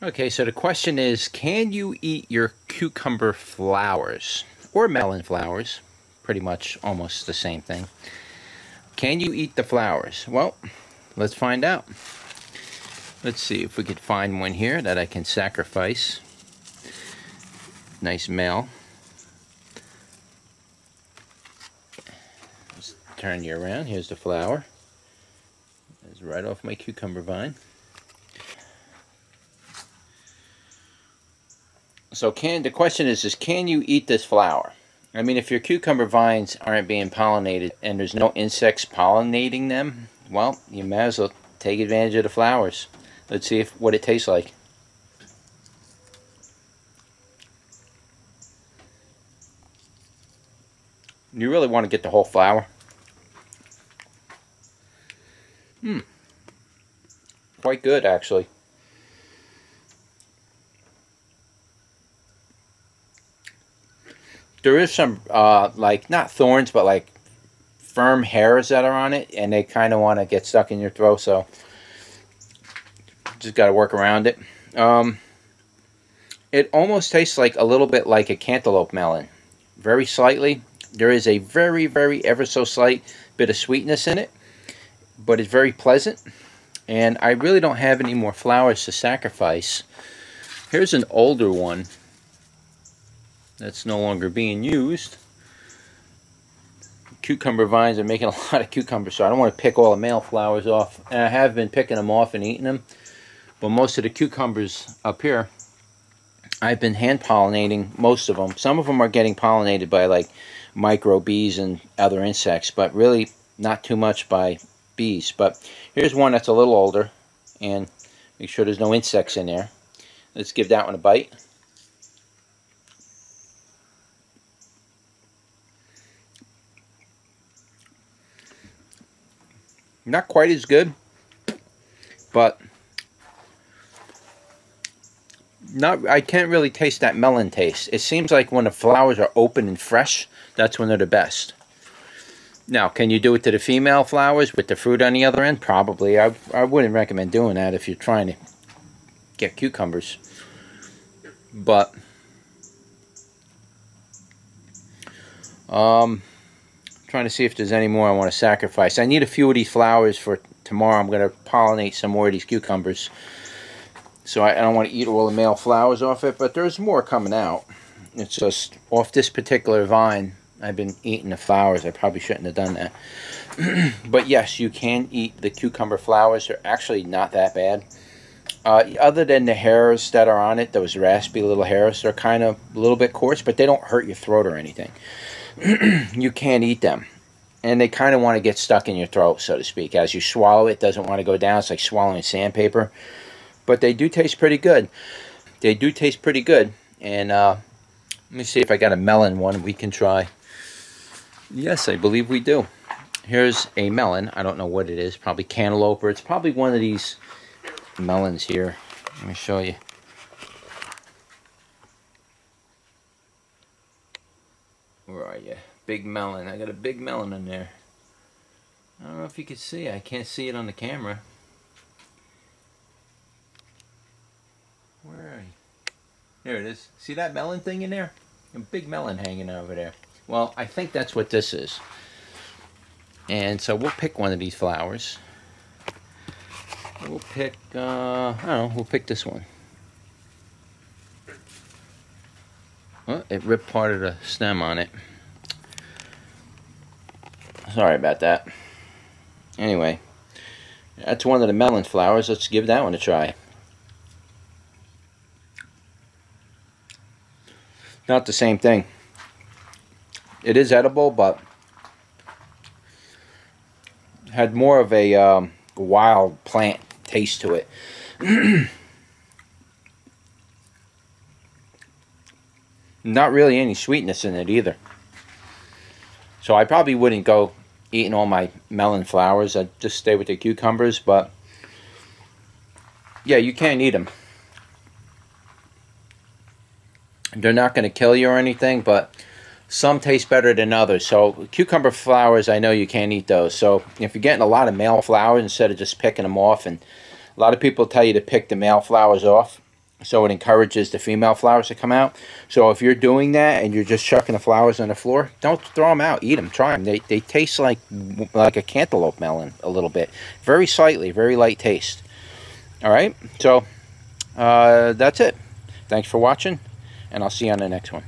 Okay, so the question is, can you eat your cucumber flowers or melon flowers? Pretty much almost the same thing. Can you eat the flowers? Well, let's find out. Let's see if we could find one here that I can sacrifice. Nice male. Let's turn you around. Here's the flower. It's right off my cucumber vine. So can the question is is can you eat this flower? I mean if your cucumber vines aren't being pollinated and there's no insects pollinating them, well, you might as well take advantage of the flowers. Let's see if what it tastes like. You really want to get the whole flower. Hmm. Quite good actually. There is some uh, like not thorns, but like firm hairs that are on it, and they kind of want to get stuck in your throat. So just got to work around it. Um, it almost tastes like a little bit like a cantaloupe melon, very slightly. There is a very, very ever so slight bit of sweetness in it, but it's very pleasant. And I really don't have any more flowers to sacrifice. Here's an older one that's no longer being used. Cucumber vines are making a lot of cucumbers, so I don't want to pick all the male flowers off. And I have been picking them off and eating them, but most of the cucumbers up here, I've been hand pollinating most of them. Some of them are getting pollinated by like micro bees and other insects, but really not too much by bees. But here's one that's a little older, and make sure there's no insects in there. Let's give that one a bite. Not quite as good, but not I can't really taste that melon taste. It seems like when the flowers are open and fresh, that's when they're the best. Now, can you do it to the female flowers with the fruit on the other end? Probably. I, I wouldn't recommend doing that if you're trying to get cucumbers. But, um, trying to see if there's any more I want to sacrifice. I need a few of these flowers for tomorrow. I'm going to pollinate some more of these cucumbers. So I, I don't want to eat all the male flowers off it, but there's more coming out. It's just off this particular vine, I've been eating the flowers. I probably shouldn't have done that. but yes, you can eat the cucumber flowers. They're actually not that bad. Uh, other than the hairs that are on it, those raspy little hairs, they're kind of a little bit coarse, but they don't hurt your throat or anything. you can't eat them. And they kind of want to get stuck in your throat, so to speak. As you swallow it, doesn't want to go down. It's like swallowing sandpaper. But they do taste pretty good. They do taste pretty good. And uh, let me see if I got a melon one we can try. Yes, I believe we do. Here's a melon. I don't know what it is. Probably cantaloupe. Or it's probably one of these melons here. Let me show you. Where are you? Big melon. I got a big melon in there. I don't know if you can see. I can't see it on the camera. Where are you? There it is. See that melon thing in there? A big melon hanging over there. Well, I think that's what this is. And so we'll pick one of these flowers. We'll pick, uh, I don't know, we'll pick this one. Well, it ripped part of the stem on it. Sorry about that. Anyway, that's one of the melon flowers. Let's give that one a try. Not the same thing. It is edible, but had more of a um, wild plant taste to it. Not really any sweetness in it either. So I probably wouldn't go eating all my melon flowers. I'd just stay with the cucumbers, but yeah, you can't eat them. They're not going to kill you or anything, but some taste better than others. So cucumber flowers, I know you can't eat those. So if you're getting a lot of male flowers instead of just picking them off, and a lot of people tell you to pick the male flowers off, so it encourages the female flowers to come out. So if you're doing that and you're just chucking the flowers on the floor, don't throw them out. Eat them. Try them. They, they taste like like a cantaloupe melon a little bit. Very slightly, very light taste. All right. So uh, that's it. Thanks for watching, and I'll see you on the next one.